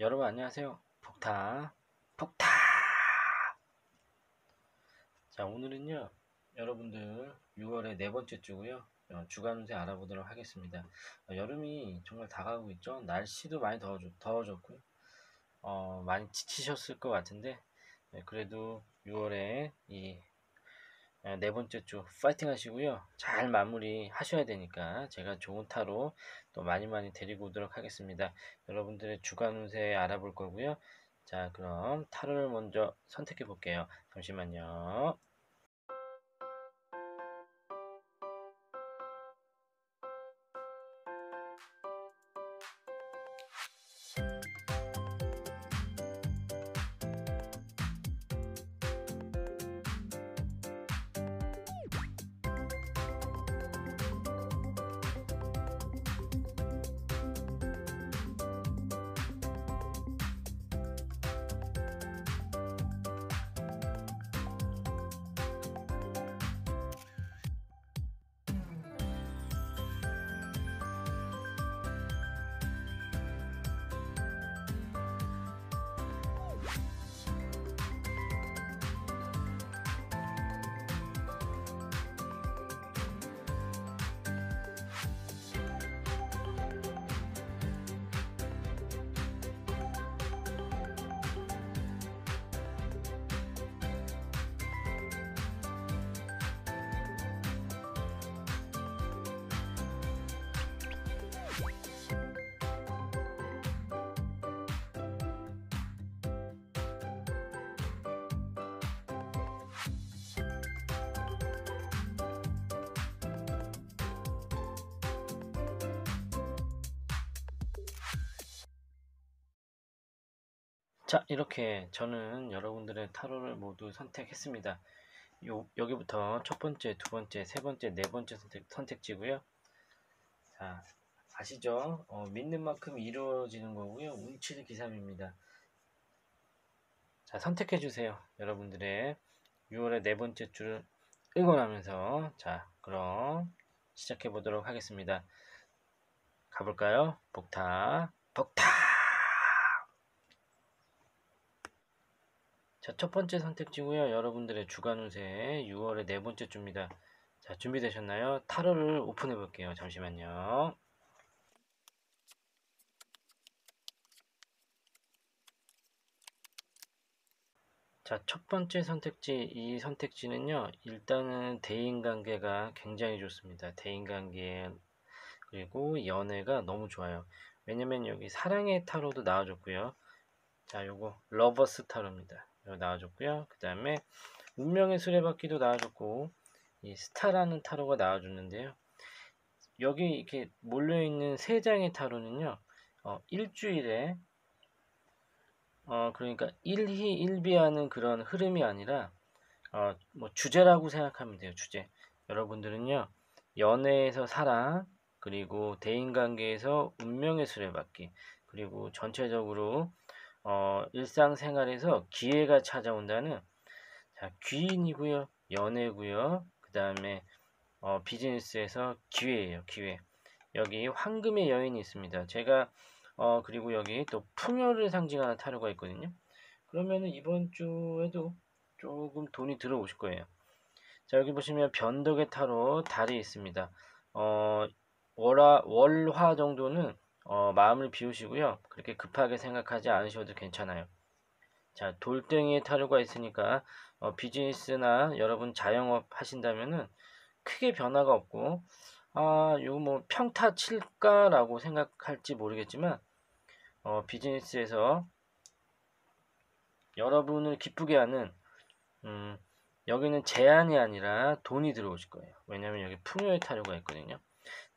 여러분 안녕하세요. 폭타 폭타. 자 오늘은요 여러분들 6월의 네 번째 주고요 어, 주간 운세 알아보도록 하겠습니다. 어, 여름이 정말 다가오고 있죠. 날씨도 많이 더워졌, 더워졌고요. 어, 많이 지치셨을 것 같은데 네, 그래도 6월에 이 네 번째 주 파이팅 하시고요. 잘 마무리 하셔야 되니까 제가 좋은 타로 또 많이 많이 데리고 오도록 하겠습니다. 여러분들의 주간 운세 알아볼 거고요. 자, 그럼 타로를 먼저 선택해 볼게요. 잠시만요. 자, 이렇게 저는 여러분들의 타로를 모두 선택했습니다. 요, 여기부터 첫 번째, 두 번째, 세 번째, 네 번째 선택, 선택지고요. 자, 아시죠? 어, 믿는 만큼 이루어지는 거고요. 운칠 기삼입니다. 자, 선택해 주세요. 여러분들의 6월의 네 번째 주를 응원하면서 자, 그럼 시작해 보도록 하겠습니다. 가볼까요? 복타, 복타! 자, 첫 번째 선택지고요. 여러분들의 주간 운세 6월의 네 번째 주입니다. 자, 준비되셨나요? 타로를 오픈해 볼게요. 잠시만요. 자, 첫 번째 선택지, 이 선택지는요, 일단은 대인관계가 굉장히 좋습니다. 대인관계, 그리고 연애가 너무 좋아요. 왜냐면 여기 사랑의 타로도 나와줬고요. 자, 요거 Lovers 타로입니다. 나와줬고요. 그 다음에 운명의 수레바퀴도 나와줬고 이 스타라는 타로가 나와줬는데요. 여기 이렇게 몰려있는 세 장의 타로는요. 어, 일주일에 어, 그러니까 일희 일비하는 그런 흐름이 아니라 어, 뭐 주제라고 생각하면 돼요. 주제. 여러분들은요. 연애에서 사랑 그리고 대인관계에서 운명의 수레바퀴 그리고 전체적으로 어, 일상생활에서 기회가 찾아온다는 자, 귀인이고요. 연애고요. 그 다음에 어, 비즈니스에서 기회예요. 기회. 여기 황금의 여인이 있습니다. 제가 어, 그리고 여기 또 풍요를 상징하는 타로가 있거든요. 그러면은 이번 주에도 조금 돈이 들어오실 거예요. 자, 여기 보시면 변덕의 타로 달이 있습니다. 어, 월화, 월화 정도는 어, 마음을 비우시고요. 그렇게 급하게 생각하지 않으셔도 괜찮아요. 자, 돌덩이의 타로가 있으니까 어, 비즈니스나 여러분 자영업 하신다면은 크게 변화가 없고 아, 이거 뭐 평타 칠까라고 생각할지 모르겠지만 어, 비즈니스에서 여러분을 기쁘게 하는 음, 여기는 제한이 아니라 돈이 들어오실 거예요. 왜냐하면 여기 풍요의 타로가 있거든요.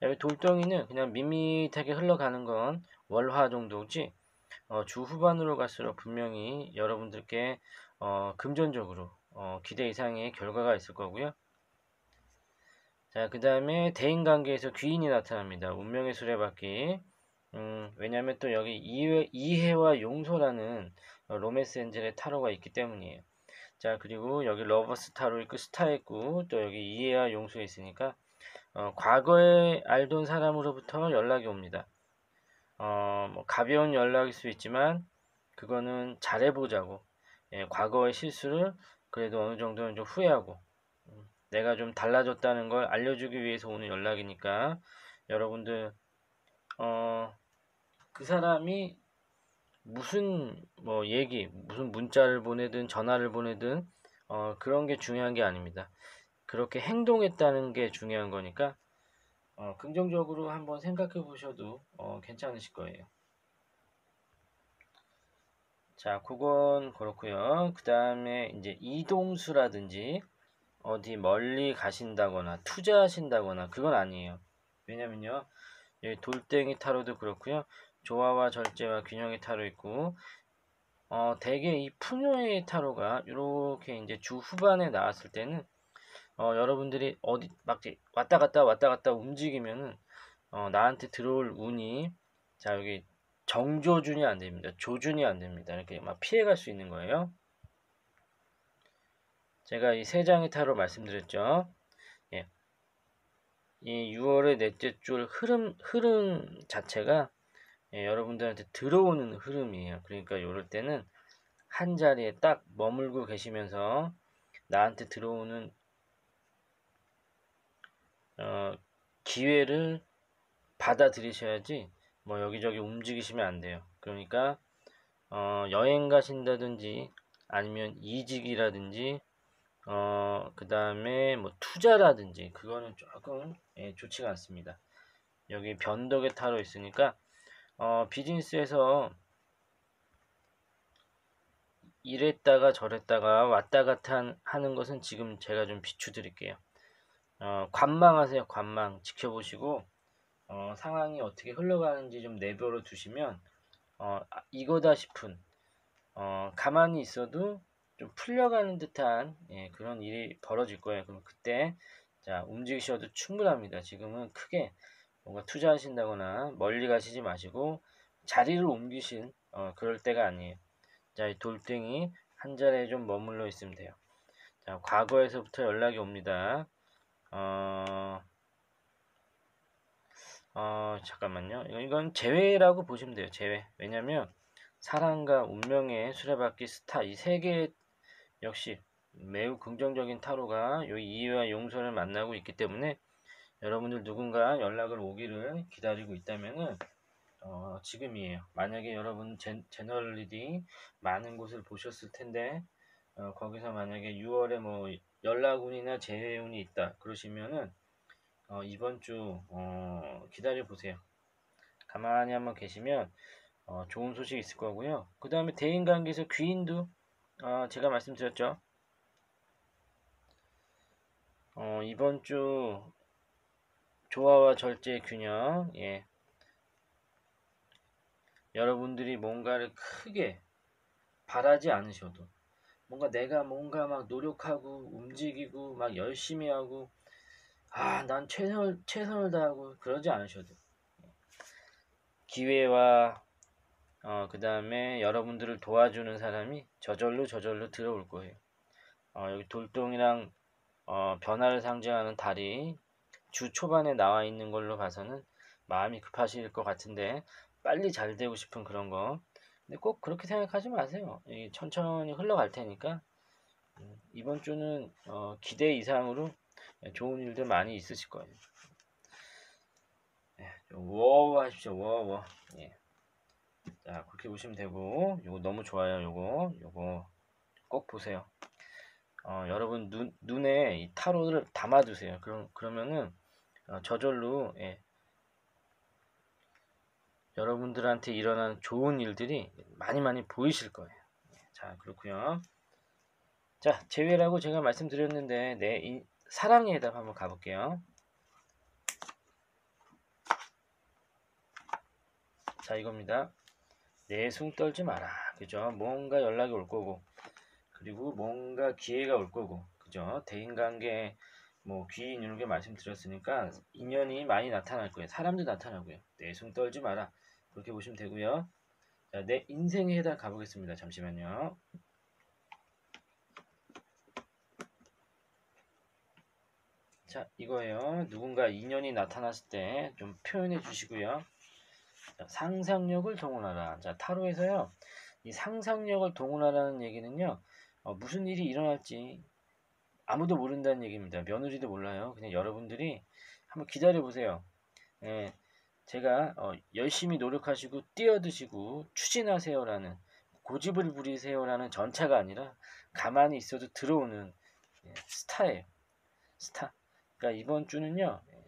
여기 돌덩이는 그냥 밋밋하게 흘러가는 건 월화 정도지 어, 주 후반으로 갈수록 분명히 여러분들께 어, 금전적으로 어, 기대 이상의 결과가 있을 거고요. 자, 그 다음에 대인관계에서 귀인이 나타납니다. 운명의 수레바퀴. 음, 왜냐하면 또 여기 이해, 이해와 용서라는 Romance Angel의 타로가 있기 때문이에요. 자, 그리고 여기 Lovers 타로 있고 스타 있고 또 여기 이해와 용서 있으니까 어, 과거에 알던 사람으로부터 연락이 옵니다. 어, 뭐 가벼운 연락일 수 있지만 그거는 잘해보자고. 예, 과거의 실수를 그래도 어느 정도는 좀 후회하고 음, 내가 좀 달라졌다는 걸 알려주기 위해서 오는 연락이니까 여러분들 어, 그 사람이 무슨 뭐 얘기, 무슨 문자를 보내든 전화를 보내든 어, 그런 게 중요한 게 아닙니다. 그렇게 행동했다는 게 중요한 거니까 어, 긍정적으로 한번 생각해 보셔도 어, 괜찮으실 거예요. 자, 그건 그렇고요. 그 다음에 이제 이동수라든지 어디 멀리 가신다거나 투자하신다거나 그건 아니에요. 왜냐면요. 여기 돌덩이 타로도 그렇고요. 조화와 절제와 균형의 타로 있고 어, 대개 이 푸뇨의 타로가 이렇게 이제 주 후반에 나왔을 때는 어, 여러분들이 어디 막 왔다 갔다 왔다 갔다 움직이면은 어, 나한테 들어올 운이 자 여기 정조준이 안 됩니다. 조준이 안 됩니다. 이렇게 막 피해갈 수 있는 거예요. 제가 이 세 장의 타로 말씀드렸죠. 예. 이 6월의 넷째 줄 흐름 흐름 자체가 예, 여러분들한테 들어오는 흐름이에요. 그러니까 이럴 때는 한 자리에 딱 머물고 계시면서 나한테 들어오는 어, 기회를 받아들이셔야지 뭐 여기저기 움직이시면 안 돼요. 그러니까 어, 여행 가신다든지 아니면 이직이라든지 어, 그 다음에 뭐 투자라든지 그거는 조금 예, 좋지가 않습니다. 여기 변덕의 타로 있으니까 어, 비즈니스에서 이랬다가 저랬다가 왔다 갔다 하는 것은 지금 제가 좀 비추드릴게요. 어, 관망하세요. 관망 지켜보시고 어, 상황이 어떻게 흘러가는지 좀 내버려 두시면 어, 아, 이거다 싶은 어, 가만히 있어도 좀 풀려가는 듯한 예, 그런 일이 벌어질 거예요. 그럼 그때 자 움직이셔도 충분합니다. 지금은 크게 뭔가 투자하신다거나 멀리 가시지 마시고 자리를 옮기신 어, 그럴 때가 아니에요. 자, 이 돌덩이 한 자리에 좀 머물러 있으면 돼요. 자, 과거에서부터 연락이 옵니다. 어, 어, 잠깐만요. 이건 재회라고 보시면 돼요. 재회. 왜냐면 사랑과 운명의 수레바퀴 스타 이 세 개 역시 매우 긍정적인 타로가 이 이해와 용서를 만나고 있기 때문에 여러분들 누군가 연락을 오기를 기다리고 있다면은 어, 지금이에요. 만약에 여러분 제, general reading 많은 곳을 보셨을 텐데 어, 거기서 만약에 6월에 뭐 연락운이나 재회운이 있다 그러시면은 어, 이번 주 어, 기다려 보세요. 가만히 한번 계시면 어, 좋은 소식 있을 거고요. 그 다음에 대인관계에서 귀인도 어, 제가 말씀드렸죠. 어, 이번 주 조화와 절제의 균형, 예. 여러분들이 뭔가를 크게 바라지 않으셔도, 뭔가 내가 뭔가 막 노력하고 움직이고 막 열심히 하고, 아, 난 최선을, 최선을 다하고 그러지 않으셔도, 기회와, 어, 그 다음에 여러분들을 도와주는 사람이 저절로 저절로 들어올 거예요. 어, 여기 돌덩이랑 어, 변화를 상징하는 달이 주 초반에 나와 있는 걸로 봐서는 마음이 급하실 것 같은데 빨리 잘 되고 싶은 그런 거 근데 꼭 그렇게 생각하지 마세요. 천천히 흘러갈 테니까. 음, 이번 주는 어, 기대 이상으로 좋은 일들 많이 있으실 거예요. 네, 워워 하십시오 워워. 예. 자 그렇게 보시면 되고 요거 너무 좋아요 요거. 요거 꼭 보세요. 어, 여러분 눈, 눈에 이 타로를 담아두세요. 그럼, 그러면은 어, 저절로 예. 여러분들한테 일어나는 좋은 일들이 많이 많이 보이실 거예요. 자 그렇고요. 자 제외라고 제가 말씀드렸는데 내 네, 사랑의 해답 한번 가볼게요. 자 이겁니다. 내숭 떨지 마라. 그죠? 뭔가 연락이 올 거고 그리고 뭔가 기회가 올 거고 그죠? 대인관계 뭐 귀인 이런 게 말씀드렸으니까 인연이 많이 나타날 거예요. 사람도 나타나고요. 내숭 떨지 마라. 그렇게 보시면 되고요. 자, 내 인생에 해당 가보겠습니다. 잠시만요. 자, 이거예요. 누군가 인연이 나타났을 때 좀 표현해 주시고요. 자, 상상력을 동원하라. 자, 타로에서요. 이 상상력을 동원하라는 얘기는요, 어, 무슨 일이 일어날지 아무도 모른다는 얘기입니다. 며느리도 몰라요. 그냥 여러분들이 한번 기다려 보세요. 예, 제가 어, 열심히 노력하시고 뛰어드시고 추진하세요라는 고집을 부리세요라는 전차가 아니라 가만히 있어도 들어오는 예, 스타예요. 스타. 그러니까 이번 주는요. 예,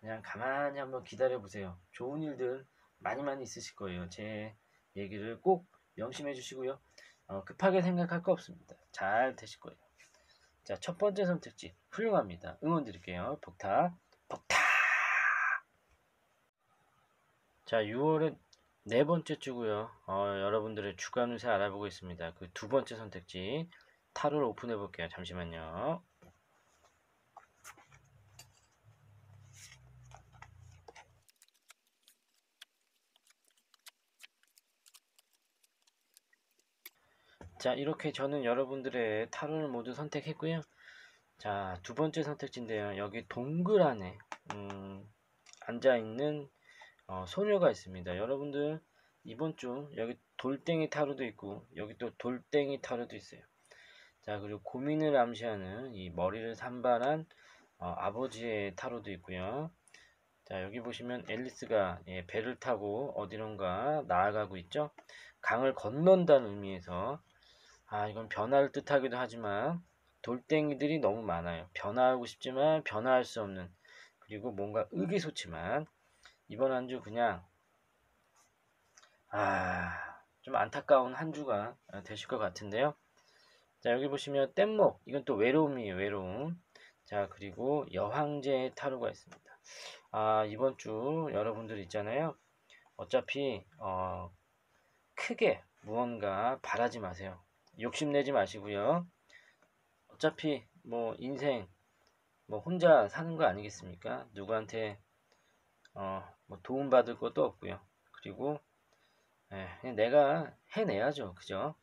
그냥 가만히 한번 기다려 보세요. 좋은 일들 많이 많이 있으실 거예요. 제 얘기를 꼭 명심해 주시고요. 어, 급하게 생각할 거 없습니다. 잘 되실 거예요. 자, 첫 번째 선택지 훌륭합니다. 응원 드릴게요. 복타, 복타. 자, 6월의 네 번째 주고요. 어, 여러분들의 주간 운세 알아보고 있습니다. 그 두 번째 선택지 타로를 오픈해 볼게요. 잠시만요. 자, 이렇게 저는 여러분들의 타로를 모두 선택했고요. 자, 두 번째 선택지인데요. 여기 동글 안에 음, 앉아있는 어, 소녀가 있습니다. 여러분들 이번 주 여기 돌덩이 타로도 있고 여기 또 돌덩이 타로도 있어요. 자, 그리고 고민을 암시하는 이 머리를 산발한 어, 아버지의 타로도 있고요. 자, 여기 보시면 앨리스가 예, 배를 타고 어디론가 나아가고 있죠. 강을 건넌다는 의미에서 아, 이건 변화를 뜻하기도 하지만 돌덩이들이 너무 많아요. 변화하고 싶지만 변화할 수 없는 그리고 뭔가 의기소침한 이번 한 주 그냥 아, 좀 안타까운 한 주가 되실 것 같은데요. 자, 여기 보시면 뗏목 이건 또 외로움이에요. 외로움. 자, 그리고 여황제 타로가 있습니다. 아, 이번 주 여러분들 있잖아요. 어차피 어, 크게 무언가 바라지 마세요. 욕심내지 마시고요. 어차피 뭐 인생 뭐 혼자 사는 거 아니겠습니까? 누구한테 어, 뭐 도움 받을 것도 없고요. 그리고 예, 그냥 내가 해내야죠. 그죠?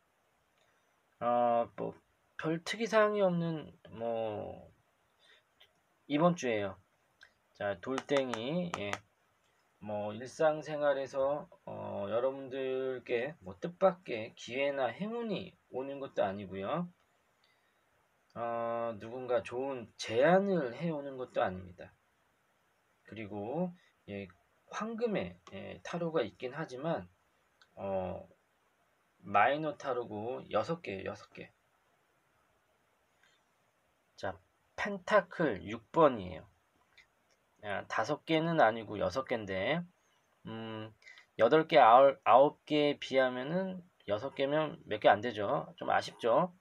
어, 뭐 별 특이사항이 없는 뭐 이번 주에요. 자, 돌덩이 예. 뭐 일상생활에서 어, 여러분들께 뭐 뜻밖의 기회나 행운이 오는 것도 아니고요. 어, 누군가 좋은 제안을 해오는 것도 아닙니다. 그리고 예, 황금의 예, 타로가 있긴 하지만 어, 마이너 타로고 6개, 6개. 자, 펜타클 6번이에요. 아, 다섯 개는 아니고 여섯 개인데, 음, 여덟 개, 아홉 개에 비하면은 여섯 개면 몇 개 안 되죠. 좀 아쉽죠.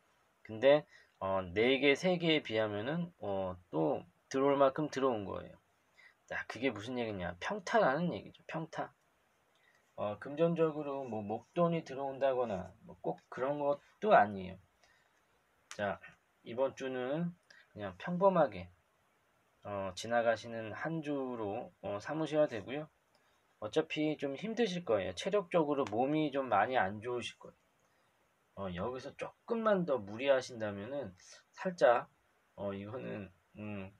근데, 어, 네 개, 세 개에 비하면은, 어, 또 들어올 만큼 들어온 거예요. 자, 그게 무슨 얘기냐. 평타라는 얘기죠. 평타. 어, 금전적으로 뭐 목돈이 들어온다거나 뭐 꼭 그런 것도 아니에요. 자, 이번 주는 그냥 평범하게 어, 지나가시는 한 주로 어, 삼으셔야 되고요. 어차피 좀 힘드실 거예요. 체력적으로 몸이 좀 많이 안 좋으실 거예요. 어, 여기서 조금만 더 무리하신다면은 살짝 어, 이거는 음,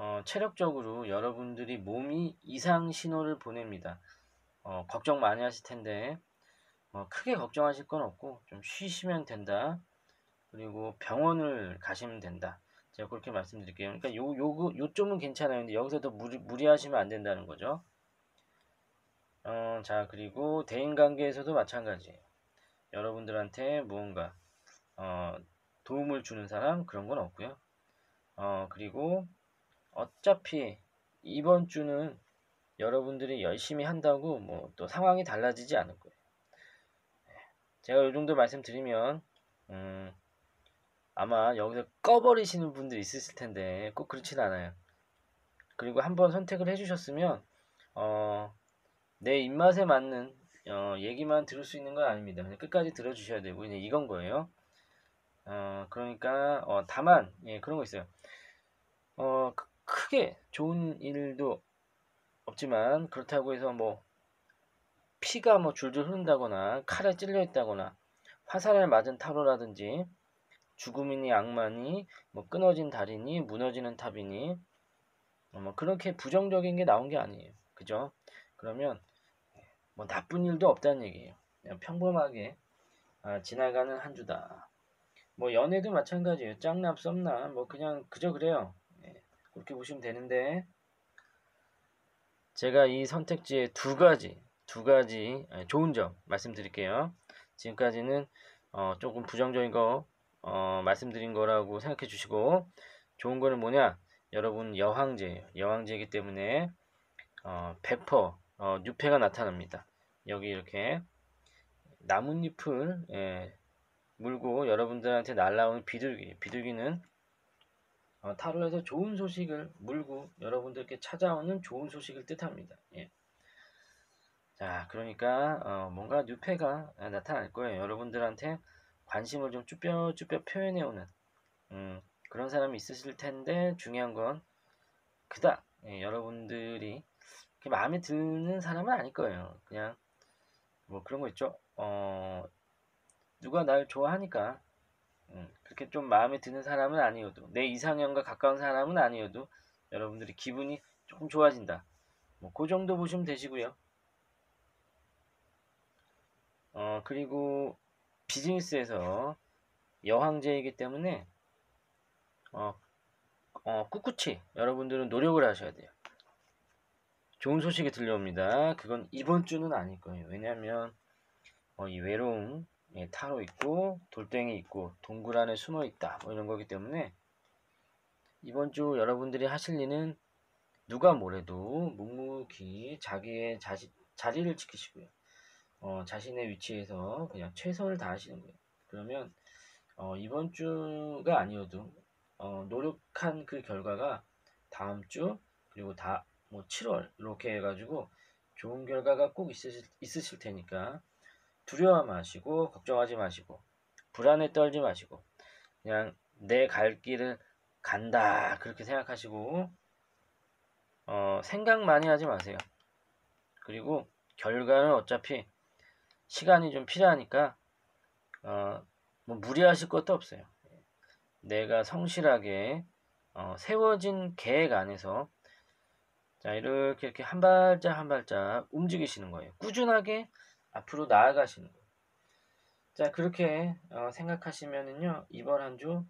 어, 체력적으로 여러분들이 몸이 이상 신호를 보냅니다. 어, 걱정 많이 하실 텐데 어, 크게 걱정하실 건 없고 좀 쉬시면 된다. 그리고 병원을 가시면 된다. 제가 그렇게 말씀드릴게요. 그러니까 요, 요, 요점은 괜찮아요. 근데 여기서 도 무리, 무리하시면 안 된다는 거죠. 어, 자, 그리고 대인관계에서도 마찬가지예요. 여러분들한테 무언가, 어, 도움을 주는 사람, 그런 건 없고요. 어, 그리고 어차피 이번 주는 여러분들이 열심히 한다고 뭐 또 상황이 달라지지 않을 거예요. 네. 제가 이 정도 말씀드리면, 음, 아마 여기서 꺼버리시는 분들 있으실 텐데 꼭 그렇진 않아요. 그리고 한번 선택을 해주셨으면 어, 내 입맛에 맞는 어, 얘기만 들을 수 있는 건 아닙니다. 끝까지 들어주셔야 되고 이제 이건 거예요. 어, 그러니까 어, 다만 예, 그런 거 있어요. 어, 크게 좋은 일도 없지만 그렇다고 해서 뭐 피가 뭐 줄줄 흐른다거나 칼에 찔려 있다거나 화살을 맞은 타로라든지 죽음이니 악마니 뭐 끊어진 다리니 무너지는 탑이니 뭐 그렇게 부정적인 게 나온 게 아니에요. 그죠? 그러면 뭐 나쁜 일도 없다는 얘기예요. 그냥 평범하게 아, 지나가는 한 주다. 뭐 연애도 마찬가지예요. 짱남 썸남 뭐 그냥 그저 그래요. 예, 그렇게 보시면 되는데 제가 이 선택지에 두 가지 두 가지 아, 좋은 점 말씀드릴게요. 지금까지는 어, 조금 부정적인 거 어, 말씀드린 거라고 생각해 주시고 좋은 거는 뭐냐 여러분 여왕제예요. 여왕제이기 때문에 어, 100% 어, 뉴페가 나타납니다. 여기 이렇게 나뭇잎을 예, 물고 여러분들한테 날라오는 비둘기 비둘기는 어, 타로에서 좋은 소식을 물고 여러분들께 찾아오는 좋은 소식을 뜻합니다. 예. 자, 그러니까 어, 뭔가 뉴페가 나타날 거예요. 여러분들한테 관심을 좀 쭈뼛쭈뼛 표현해 오는 음, 그런 사람이 있으실 텐데 중요한 건 그닥 예, 여러분들이 마음에 드는 사람은 아닐 거예요. 그냥 뭐 그런 거 있죠. 어, 누가 날 좋아하니까 음, 그렇게 좀 마음에 드는 사람은 아니어도 내 이상형과 가까운 사람은 아니어도 여러분들이 기분이 조금 좋아진다. 뭐 그 정도 보시면 되시고요. 어, 그리고 비즈니스에서 여왕제이기 때문에 어, 어, 꿋꿋이 여러분들은 노력을 하셔야 돼요. 좋은 소식이 들려옵니다. 그건 이번 주는 아닐 거예요. 왜냐하면 어, 이 외로움 예, 타로 있고 돌덩이 있고 동굴 안에 숨어 있다 뭐 이런 거기 때문에 이번 주 여러분들이 하실 일은 누가 뭐래도 묵묵히 자기의 자시, 자리를 지키시고요. 어, 자신의 위치에서 그냥 최선을 다하시는 거예요. 그러면 어, 이번 주가 아니어도 어, 노력한 그 결과가 다음 주 그리고 다 뭐 7월 이렇게 해가지고 좋은 결과가 꼭 있으실, 있으실 테니까 두려워 마시고 걱정하지 마시고 불안에 떨지 마시고 그냥 내 갈 길을 간다 그렇게 생각하시고 어, 생각 많이 하지 마세요. 그리고 결과는 어차피 시간이 좀 필요하니까 어, 뭐 무리하실 것도 없어요. 내가 성실하게 어, 세워진 계획 안에서 자 이렇게 이렇게 한 발짝 한 발짝 움직이시는 거예요. 꾸준하게 앞으로 나아가시는 거예요. 자 그렇게 어, 생각하시면은요 이번 한주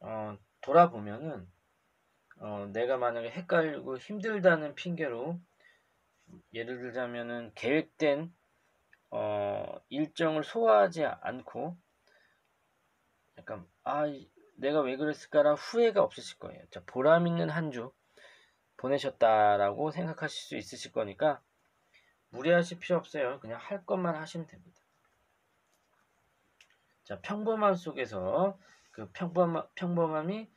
어, 돌아보면은 어, 내가 만약에 헷갈리고 힘들다는 핑계로 예를 들자면은 계획된 어, 일정을 소화하지 않고 약간 아 내가 왜 그랬을까라 후회가 없으실 거예요. 자, 보람 있는 한 주 보내셨다라고 생각하실 수 있으실 거니까 무리하실 필요 없어요. 그냥 할 것만 하시면 됩니다. 자, 평범함 속에서 그 평범 평범함이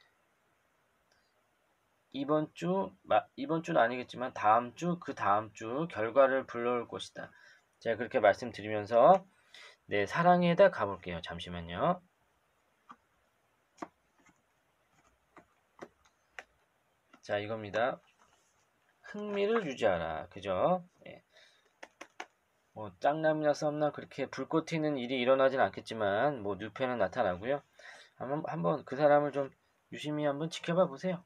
이번 주 이번 주는 아니겠지만 다음 주 그 다음 주 결과를 불러올 것이다. 제가 그렇게 말씀드리면서 네, 사랑에다 가볼게요. 잠시만요. 자, 이겁니다. 흥미를 유지하라. 그죠? 예. 뭐, 짱남이나 썸나 그렇게 불꽃 튀는 일이 일어나진 않겠지만, 뭐, 뉴페는 나타나고요. 한번, 한번 그 사람을 좀 유심히 한번 지켜봐 보세요.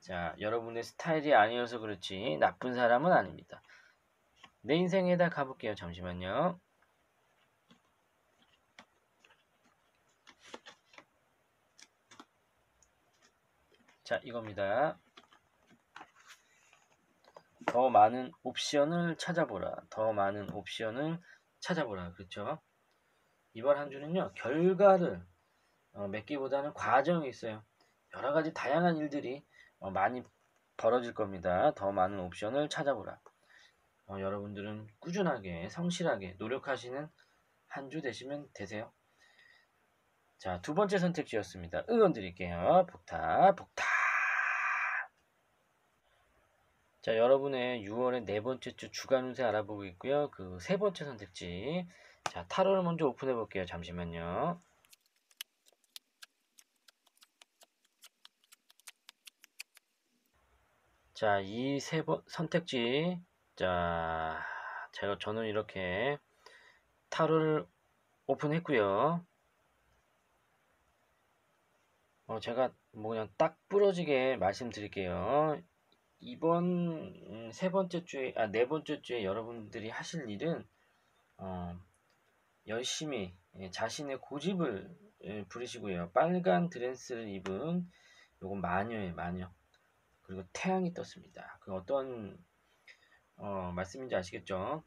자, 여러분의 스타일이 아니어서 그렇지, 나쁜 사람은 아닙니다. 내 인생에다 가볼게요. 잠시만요. 자, 이겁니다. 더 많은 옵션을 찾아보라. 더 많은 옵션을 찾아보라. 그렇죠? 이번 한 주는요, 결과를 어, 맺기보다는 과정이 있어요. 여러 가지 다양한 일들이 어, 많이 벌어질 겁니다. 더 많은 옵션을 찾아보라. 어, 여러분들은 꾸준하게 성실하게 노력하시는 한 주 되시면 되세요. 자, 두 번째 선택지였습니다. 응원 드릴게요. 복타, 복타. 자, 여러분의 6월의 네 번째 주 주간 운세 알아보고 있고요. 그 세 번째 선택지. 자, 타로를 먼저 오픈해 볼게요. 잠시만요. 자, 이 세 번 선택지 자, 제가 저는 이렇게 타로를 오픈했고요. 어, 제가 뭐 그냥 딱 부러지게 말씀드릴게요. 이번 음, 세 번째 주에 아 네 번째 주에 여러분들이 하실 일은 어, 열심히 예, 자신의 고집을 예, 부리시고요. 빨간 드레스를 입은 요건 마녀예요, 마녀. 그리고 태양이 떴습니다. 그 어떤 어, 말씀인지 아시겠죠?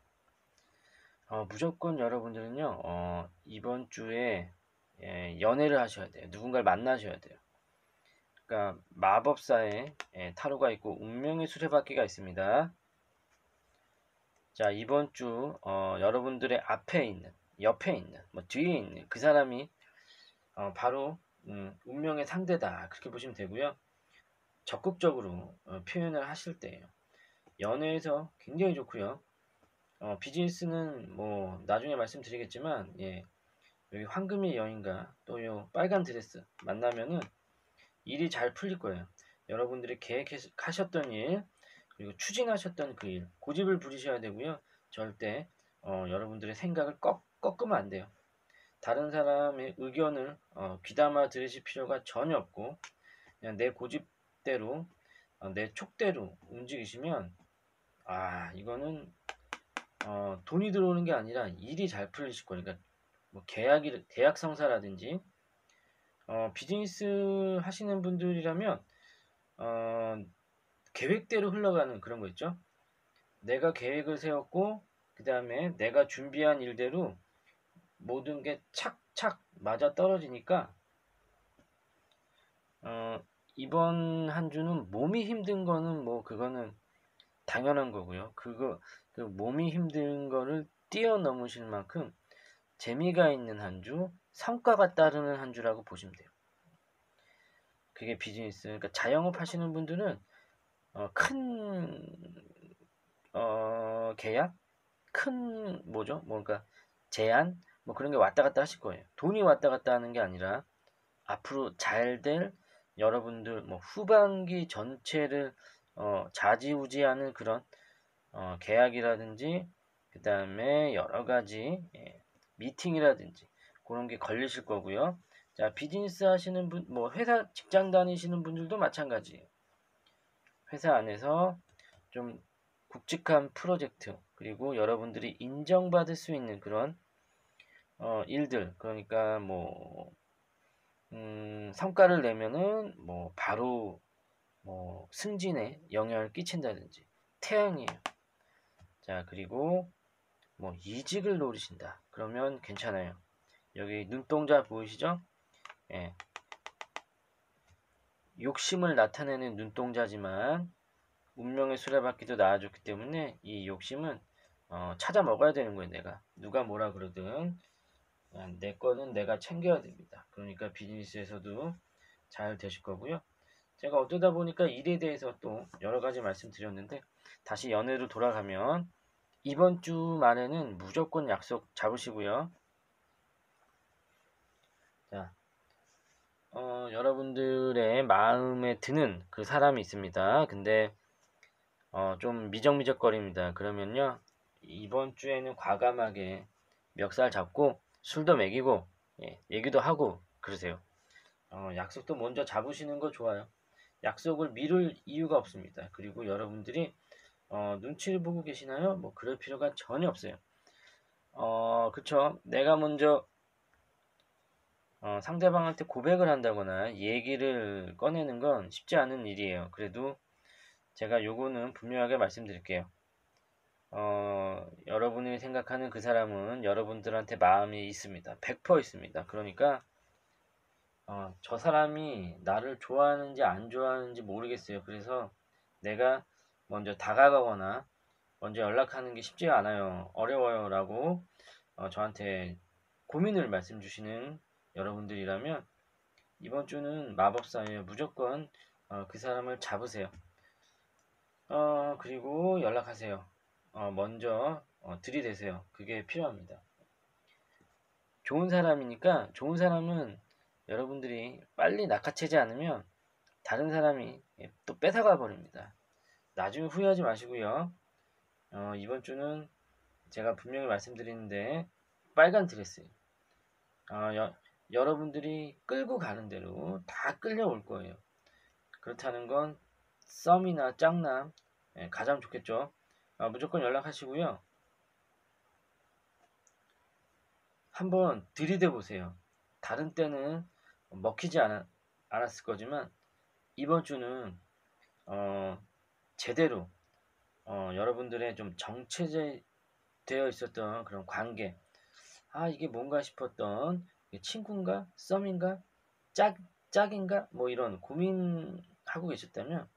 어, 무조건 여러분들은요, 어, 이번 주에 예, 연애를 하셔야 돼요. 누군가를 만나셔야 돼요. 그러니까 마법사의 예, 타로가 있고 운명의 수레바퀴가 있습니다. 자 이번 주 어, 여러분들의 앞에 있는 옆에 있는 뭐 뒤에 있는 그 사람이 어, 바로 음, 운명의 상대다 그렇게 보시면 되고요. 적극적으로 어, 표현을 하실 때예요. 연애에서 굉장히 좋고요. 어, 비즈니스는 뭐 나중에 말씀드리겠지만 예, 여기 황금의 여인과 또 요 빨간 드레스 만나면은 일이 잘 풀릴 거예요. 여러분들이 계획하셨던 일 그리고 추진하셨던 그 일 고집을 부리셔야 되고요. 절대 어, 여러분들의 생각을 꺾, 꺾으면 안 돼요. 다른 사람의 의견을 어, 귀담아 들으실 필요가 전혀 없고 그냥 내 고집대로 어, 내 촉대로 움직이시면 아 이거는 어, 돈이 들어오는 게 아니라 일이 잘 풀리실 거니까 뭐 계약이 계약 성사라든지 어, 비즈니스 하시는 분들이라면 어, 계획대로 흘러가는 그런 거 있죠. 내가 계획을 세웠고 그 다음에 내가 준비한 일대로 모든 게 착착 맞아 떨어지니까 어, 이번 한 주는 몸이 힘든 거는 뭐 그거는 당연한 거고요. 그거 그 몸이 힘든 거를 뛰어넘으실 만큼 재미가 있는 한 주, 성과가 따르는 한 주라고 보시면 돼요. 그게 비즈니스. 그러니까 자영업 하시는 분들은 어, 큰 어, 계약, 큰 뭐죠? 뭔가 제한, 뭐 그런 게 왔다 갔다 하실 거예요. 돈이 왔다 갔다 하는 게 아니라 앞으로 잘 될 여러분들 뭐 후반기 전체를 어, 좌지우지하는 그런 어, 계약이라든지 그 다음에 여러 가지 예, 미팅이라든지 그런 게 걸리실 거고요. 자, 비즈니스 하시는 분, 뭐 회사 직장 다니시는 분들도 마찬가지예요. 회사 안에서 좀 굵직한 프로젝트 그리고 여러분들이 인정받을 수 있는 그런 어, 일들 그러니까 뭐 음, 성과를 내면은 뭐 바로 뭐 승진에 영향을 끼친다든지 태양이에요. 자 그리고 뭐 이직을 노리신다. 그러면 괜찮아요. 여기 눈동자 보이시죠? 예. 욕심을 나타내는 눈동자지만 운명의 수레바퀴도 나와줬기 때문에 이 욕심은 어, 찾아 먹어야 되는 거예요. 내가 누가 뭐라 그러든 내 거는 내가 챙겨야 됩니다. 그러니까 비즈니스에서도 잘 되실 거고요. 제가 어쩌다 보니까 일에 대해서 또 여러 가지 말씀드렸는데 다시 연애로 돌아가면 이번 주 말에는 무조건 약속 잡으시고요. 자, 어, 여러분들의 마음에 드는 그 사람이 있습니다. 근데 어, 좀 미적미적거립니다. 그러면요 이번 주에는 과감하게 멱살 잡고 술도 먹이고 예, 얘기도 하고 그러세요. 어, 약속도 먼저 잡으시는 거 좋아요. 약속을 미룰 이유가 없습니다. 그리고 여러분들이 어, 눈치를 보고 계시나요? 뭐 그럴 필요가 전혀 없어요. 어, 그쵸. 내가 먼저 어, 상대방한테 고백을 한다거나 얘기를 꺼내는 건 쉽지 않은 일이에요. 그래도 제가 요거는 분명하게 말씀드릴게요. 어, 여러분이 생각하는 그 사람은 여러분들한테 마음이 있습니다. 100% 있습니다. 그러니까 어, 저 사람이 나를 좋아하는지 안 좋아하는지 모르겠어요. 그래서 내가 먼저 다가가거나 먼저 연락하는 게 쉽지가 않아요. 어려워요. 라고 어, 저한테 고민을 말씀 주시는 여러분들이라면 이번 주는 마법사예요. 무조건 어, 그 사람을 잡으세요. 어, 그리고 연락하세요. 어, 먼저 어, 들이대세요. 그게 필요합니다. 좋은 사람이니까 좋은 사람은 여러분들이 빨리 낚아채지 않으면 다른 사람이 또 뺏어가 버립니다. 나중에 후회하지 마시고요. 어, 이번 주는 제가 분명히 말씀드리는데 빨간 드레스. 어, 여, 여러분들이 끌고 가는 대로 다 끌려올 거예요. 그렇다는 건 썸이나 짝남 예, 가장 좋겠죠. 아, 무조건 연락하시고요. 한번 들이대 보세요. 다른 때는 먹히지 않았, 않았 을 거지만 이번 주는 어, 제대로 어, 여러분들의 좀 정체되어 있었던 그런 관계 아 이게 뭔가 싶었던 친구인가? 썸인가? 짝 짝인가? 뭐 이런 고민하고 계셨다면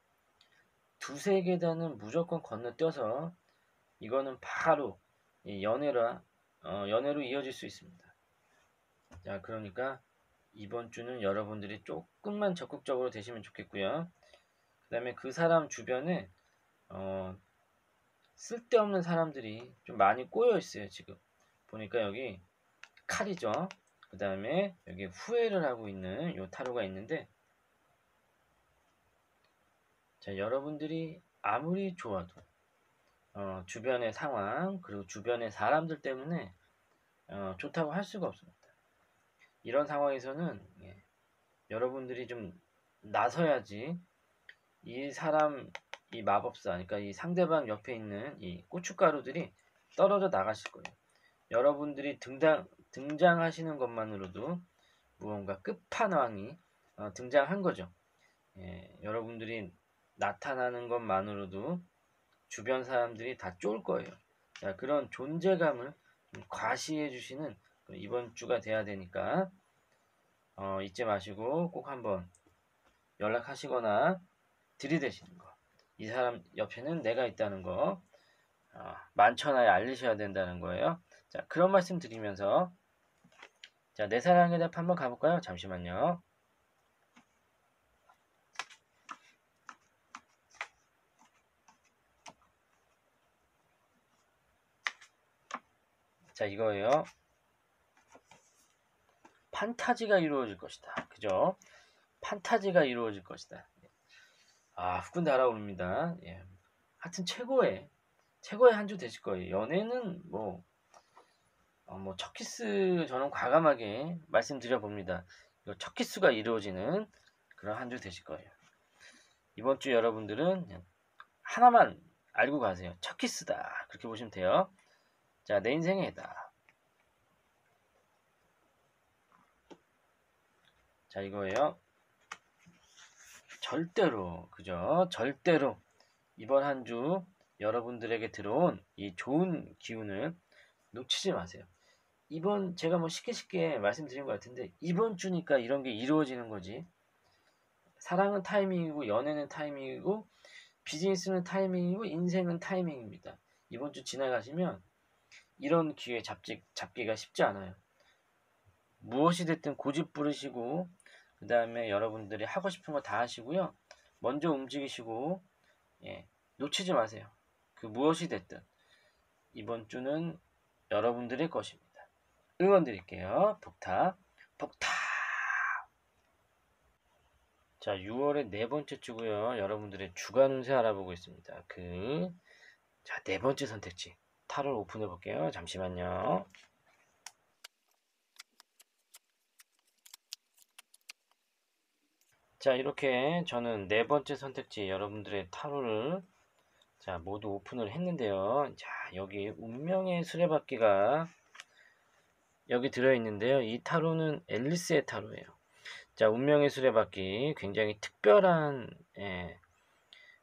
두세 계단은 무조건 건너뛰어서 이거는 바로 연애라 어, 연애로 이어질 수 있습니다. 자 그러니까 이번 주는 여러분들이 조금만 적극적으로 되시면 좋겠고요. 그 다음에 그 사람 주변에 어, 쓸데없는 사람들이 좀 많이 꼬여 있어요 지금. 보니까 여기 칼이죠 그 다음에 여기 후회를 하고 있는 요 타로가 있는데 자 여러분들이 아무리 좋아도 어, 주변의 상황 그리고 주변의 사람들 때문에 어, 좋다고 할 수가 없습니다 이런 상황에서는 예, 여러분들이 좀 나서야지 이 사람 이 마법사 그러니까 이 상대방 옆에 있는 이 고춧가루들이 떨어져 나가실 거예요. 여러분들이 등장 등장하시는 것만으로도 무언가 끝판왕이 어, 등장한 거죠. 예, 여러분들이 나타나는 것만으로도 주변 사람들이 다 쫄 거예요. 자, 그런 존재감을 과시해 주시는 이번 주가 돼야 되니까 어, 잊지 마시고 꼭 한번 연락하시거나 들이대시는 거. 이 사람 옆에는 내가 있다는 거 어, 만천하에 알리셔야 된다는 거예요. 자, 그런 말씀 드리면서 자, 내 사랑의 답 한번 가볼까요? 잠시만요. 자, 이거예요. 판타지가 이루어질 것이다. 그죠? 판타지가 이루어질 것이다. 아, 후끈 달아오릅니다. 예. 하여튼 최고의, 최고의 한 주 되실 거예요. 연애는 뭐, 어, 뭐, 첫 키스 저는 과감하게 말씀드려 봅니다. 첫 키스가 이루어지는 그런 한 주 되실 거예요. 이번 주 여러분들은 하나만 알고 가세요. 첫 키스다. 그렇게 보시면 돼요. 자, 내 인생의 해다. 자, 이거예요. 절대로, 그죠? 절대로 이번 한 주 여러분들에게 들어온 이 좋은 기운을 놓치지 마세요. 이번, 제가 뭐 쉽게 쉽게 말씀드린 것 같은데, 이번 주니까 이런 게 이루어지는 거지. 사랑은 타이밍이고, 연애는 타이밍이고, 비즈니스는 타이밍이고, 인생은 타이밍입니다. 이번 주 지나가시면 이런 기회 잡지, 잡기가 쉽지 않아요. 무엇이 됐든 고집 부르시고 그 다음에 여러분들이 하고 싶은 거 다 하시고요. 먼저 움직이시고 예, 놓치지 마세요. 그 무엇이 됐든 이번 주는 여러분들의 것입니다. 응원 드릴게요. 복탑, 복탑. 자, 6월의 네 번째 주고요. 여러분들의 주간 운세 알아보고 있습니다. 그, 자, 네 번째 선택지. 타를 오픈해 볼게요. 잠시만요. 자 이렇게 저는 네 번째 선택지 여러분들의 타로를 자 모두 오픈을 했는데요 자 여기 운명의 수레바퀴가 여기 들어있는데요. 이 타로는 앨리스의 타로예요. 자 운명의 수레바퀴. 굉장히 특별한 예,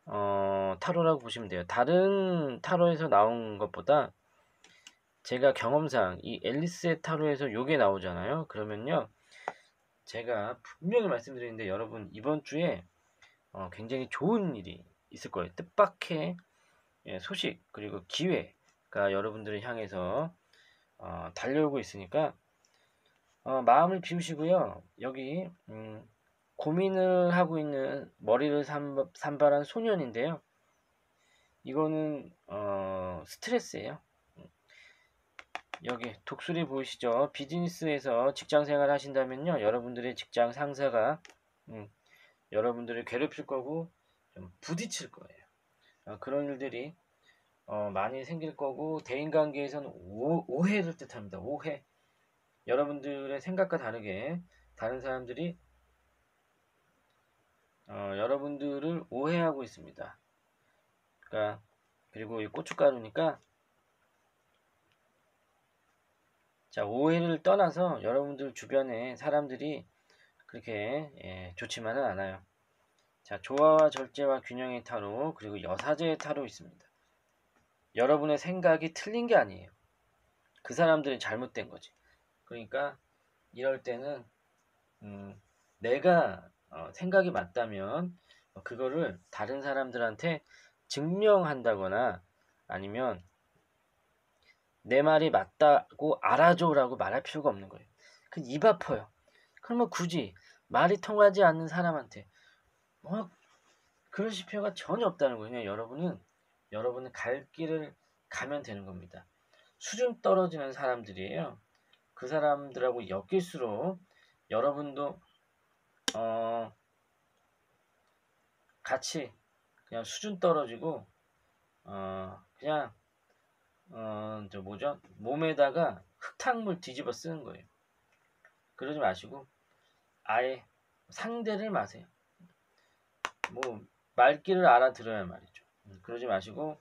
어, 타로라고 보시면 돼요. 다른 타로에서 나온 것보다 제가 경험상 이 앨리스의 타로에서 요게 나오잖아요. 그러면요 제가 분명히 말씀드리는데 여러분 이번 주에 어, 굉장히 좋은 일이 있을 거예요. 뜻밖의 예, 소식 그리고 기회가 여러분들을 향해서 어, 달려오고 있으니까 어, 마음을 비우시고요. 여기 음, 고민을 하고 있는 머리를 산, 산발한 소년인데요. 이거는 어, 스트레스예요. 여기 독수리 보이시죠? 비즈니스에서 직장 생활 하신다면요. 여러분들의 직장 상사가 음, 여러분들을 괴롭힐 거고 좀 부딪힐 거예요. 어, 그런 일들이 어, 많이 생길 거고 대인관계에서는 오, 해를 뜻합니다. 오해. 여러분들의 생각과 다르게 다른 사람들이 어, 여러분들을 오해하고 있습니다. 그러니까 그리고 이 고춧가루니까 자 오해를 떠나서 여러분들 주변에 사람들이 그렇게 예, 좋지만은 않아요. 자 조화와 절제와 균형의 타로 그리고 여사제의 타로 있습니다. 여러분의 생각이 틀린 게 아니에요. 그 사람들이 잘못된 거지. 그러니까 이럴 때는 음, 내가 어, 생각이 맞다면 어, 그거를 다른 사람들한테 증명한다거나 아니면 내 말이 맞다고 알아줘라고 말할 필요가 없는 거예요. 그 입 아파요. 그러면 굳이 말이 통하지 않는 사람한테 뭐 그러실 필요가 전혀 없다는 거예요. 여러분은 여러분은 갈 길을 가면 되는 겁니다. 수준 떨어지는 사람들이에요. 그 사람들하고 엮일수록 여러분도 어 같이 그냥 수준 떨어지고 어 그냥 어저 뭐죠 몸에다가 흙탕물 뒤집어 쓰는 거예요. 그러지 마시고 아예 상대를 마세요. 뭐 말귀를 알아들어야 말이죠. 음, 그러지 마시고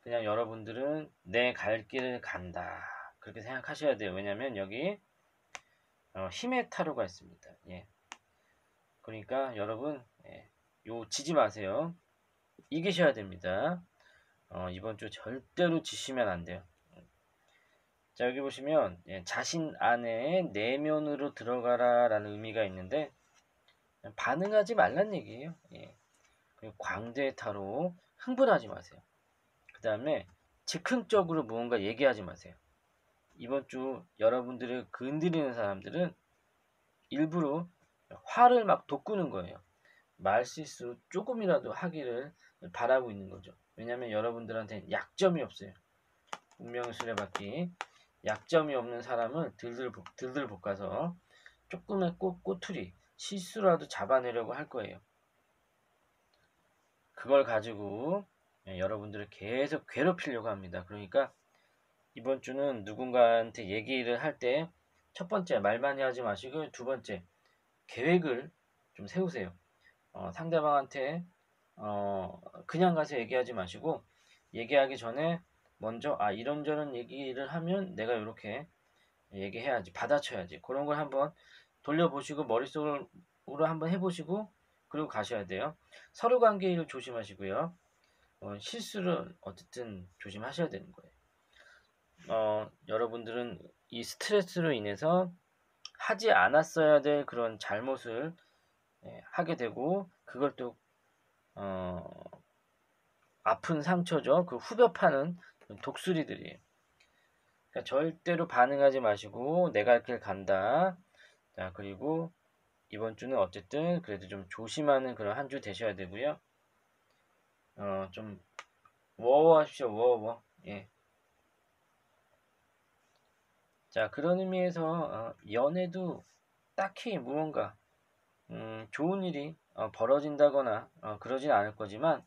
그냥 여러분들은 내 갈 길을 간다 그렇게 생각하셔야 돼요. 왜냐면 여기 어, 힘의 타로가 있습니다. 예. 그러니까 여러분 예, 요 지지 마세요. 이기셔야 됩니다. 어, 이번 주 절대로 지시면 안 돼요. 자 여기 보시면 예, 자신 안에 내면으로 들어가라 라는 의미가 있는데 반응하지 말란 얘기예요. 예. 그리고 광대 타로 흥분하지 마세요. 그 다음에 즉흥적으로 무언가 얘기하지 마세요. 이번 주 여러분들을 건드리는 사람들은 일부러 화를 막 돋구는 거예요. 말실수 조금이라도 하기를 바라고 있는 거죠. 왜냐하면 여러분들한테 약점이 없어요. 운명의 수레바퀴 약점이 없는 사람을 들들, 들들 볶아서 조금의 꽃, 꼬투리 실수라도 잡아내려고 할 거예요. 그걸 가지고 여러분들을 계속 괴롭히려고 합니다. 그러니까 이번 주는 누군가한테 얘기를 할 때 첫 번째 말 많이 하지 마시고 두 번째 계획을 좀 세우세요. 어, 상대방한테 어, 그냥 가서 얘기하지 마시고 얘기하기 전에 먼저 아 이런저런 얘기를 하면 내가 이렇게 얘기해야지 받아쳐야지 그런 걸 한번 돌려보시고 머릿속으로 한번 해보시고 그리고 가셔야 돼요. 서로 관계를 조심하시고요. 어, 실수를 어쨌든 조심하셔야 되는 거예요. 어, 여러분들은 이 스트레스로 인해서 하지 않았어야 될 그런 잘못을 예, 하게 되고 그걸 또 어, 아픈 상처죠. 그 후벼 파는 독수리들이에요. 그러니까 절대로 반응하지 마시고 내가 할길 간다. 자 그리고 이번 주는 어쨌든 그래도 좀 조심하는 그런 한 주 되셔야 되고요. 어, 좀 워워 하십시오. 워워. 예. 자 그런 의미에서 어, 연애도 딱히 무언가 음, 좋은 일이 어, 벌어진다거나 어, 그러진 않을 거지만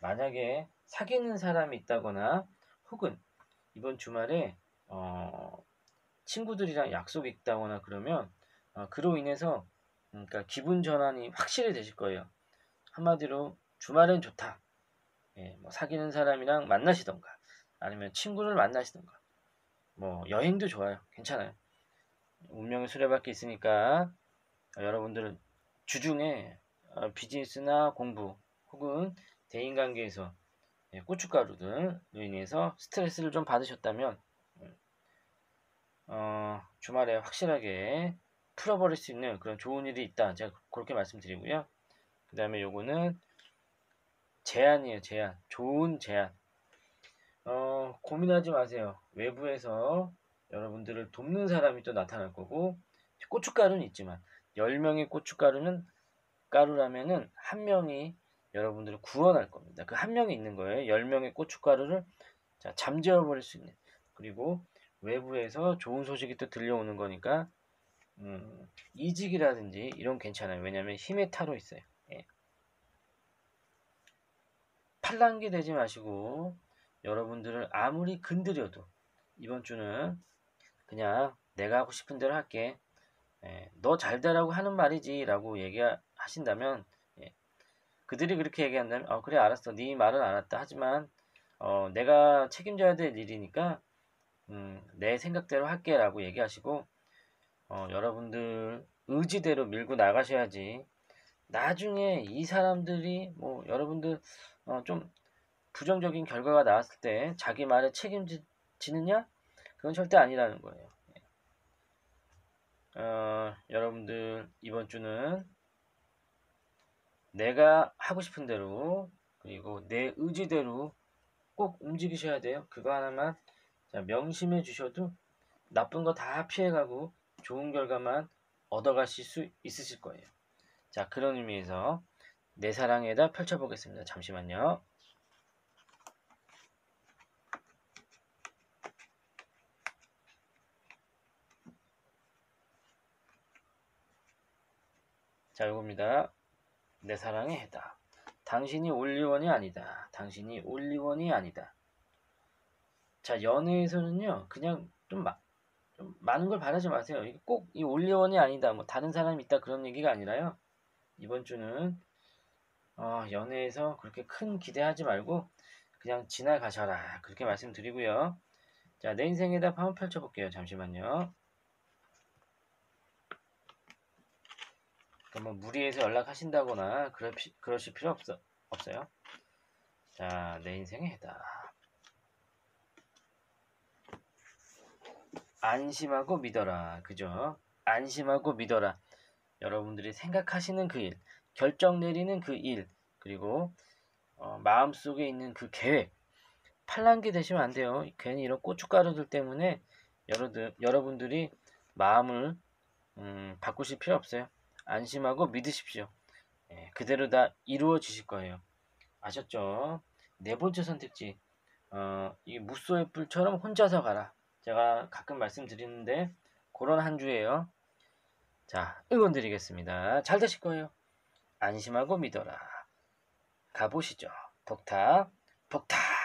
만약에 사귀는 사람이 있다거나 혹은 이번 주말에 어, 친구들이랑 약속이 있다거나 그러면 어, 그로 인해서 그러니까 기분 전환이 확실히 되실 거예요. 한마디로 주말엔 좋다. 예, 뭐 사귀는 사람이랑 만나시던가 아니면 친구를 만나시던가 뭐 여행도 좋아요. 괜찮아요. 운명의 수레바퀴 있으니까 여러분들은 주중에 어, 비즈니스나 공부 혹은 대인관계에서 예, 고춧가루들로 인해서 스트레스를 좀 받으셨다면 음, 어, 주말에 확실하게 풀어버릴 수 있는 그런 좋은 일이 있다. 제가 그렇게 말씀드리고요. 그 다음에 요거는 제안이에요. 제안. 좋은 제안. 어, 고민하지 마세요. 외부에서 여러분들을 돕는 사람이 또 나타날 거고 고춧가루는 있지만 10명의 고춧가루는 가루라면은 한 명이 여러분들을 구원할 겁니다. 그 한 명이 있는 거예요. 10명의 고춧가루를 자, 잠재워 버릴 수 있는. 그리고 외부에서 좋은 소식이 또 들려오는 거니까 음, 이직이라든지 이런 괜찮아요. 왜냐하면 힘의 타로 있어요. 예. 팔랑기 되지 마시고 여러분들을 아무리 건드려도 이번 주는 그냥 내가 하고 싶은 대로 할게. 예, 너 잘되라고 하는 말이지 라고 얘기하신다면 예, 그들이 그렇게 얘기한다면 어 그래 알았어 네 말은 알았다 하지만 어 내가 책임져야 될 일이니까 음, 내 생각대로 할게 라고 얘기하시고 어, 여러분들 의지대로 밀고 나가셔야지 나중에 이 사람들이 뭐 여러분들 어, 좀 부정적인 결과가 나왔을 때 자기 말에 책임지느냐? 그건 절대 아니라는 거예요. 어, 여러분들 이번 주는 내가 하고 싶은 대로 그리고 내 의지대로 꼭 움직이셔야 돼요. 그거 하나만 자, 명심해 주셔도 나쁜 거 다 피해가고 좋은 결과만 얻어가실 수 있으실 거예요. 자, 그런 의미에서 내 사랑에다 펼쳐보겠습니다. 잠시만요. 자, 이겁니다. 내 사랑의 해다. 당신이 올리원이 아니다. 당신이 올리원이 아니다. 자, 연애에서는요, 그냥 좀, 마, 좀 많은 걸 바라지 마세요. 꼭 이 올리원이 아니다. 뭐 다른 사람이 있다 그런 얘기가 아니라요. 이번 주는 어, 연애에서 그렇게 큰 기대하지 말고 그냥 지나가셔라. 그렇게 말씀드리고요. 자, 내 인생에다 한번 펼쳐볼게요. 잠시만요. 그러면 뭐 무리해서 연락하신다거나 그러, 그러실 필요 없어, 없어요. 자, 내 인생의 해다. 안심하고 믿어라. 그죠? 안심하고 믿어라. 여러분들이 생각하시는 그 일, 결정 내리는 그 일, 그리고 어, 마음속에 있는 그 계획, 팔랑기 되시면 안 돼요. 괜히 이런 고춧가루들 때문에 여러들, 여러분들이 마음을 음, 바꾸실 필요 없어요. 안심하고 믿으십시오. 예, 그대로 다 이루어지실 거예요. 아셨죠? 네 번째 선택지. 어, 이 무소의 뿔처럼 혼자서 가라. 제가 가끔 말씀드리는데 그런 한 주예요. 자, 응원 드리겠습니다. 잘 되실 거예요. 안심하고 믿어라. 가보시죠. 복탑, 복탑.